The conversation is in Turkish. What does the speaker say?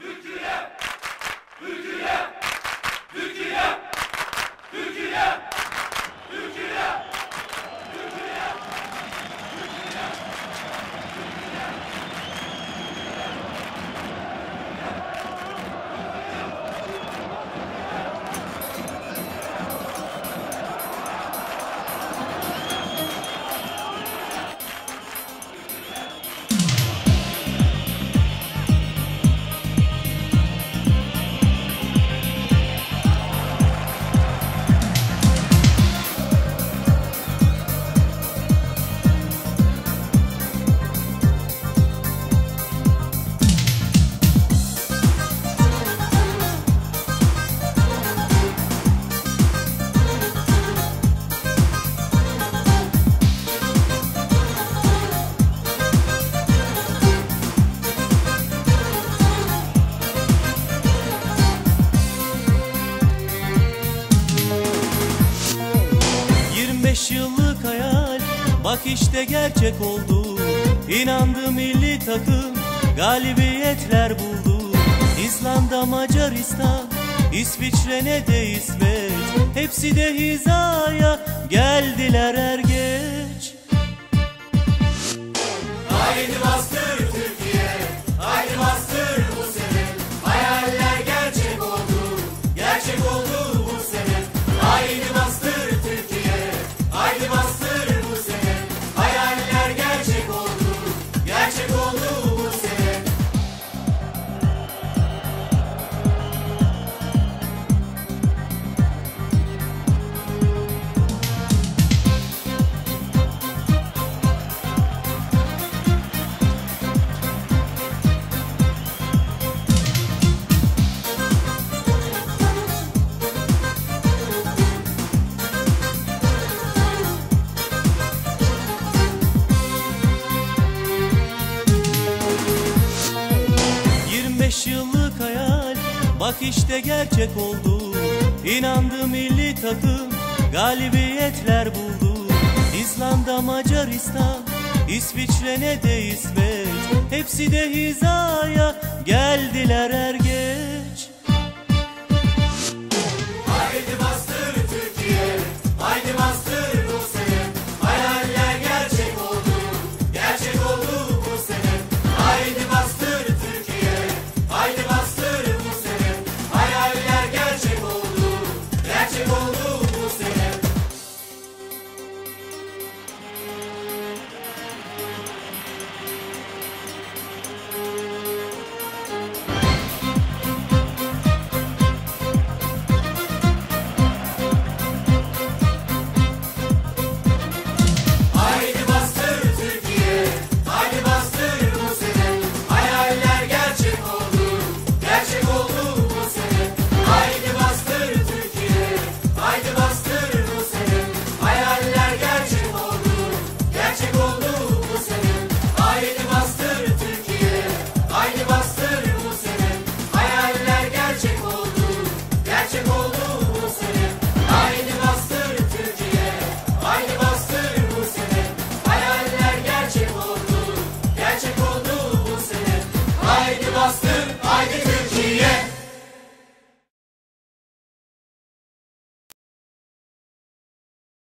Lütfen! 25 yıllık hayal. Bak işte gerçek oldu. İnandı milli takım Galibiyetler buldu. İzlanda, Macaristan İsviçre ne de İsveç. Hepsi de hizaya Geldiler 25 yıllık hayal. Bak işte gerçek oldu. İnandı milli takım Galibiyetler buldu. İzlanda, Macaristan İsviçre ne de İsveç. Hepsi de hizaya Geldiler. er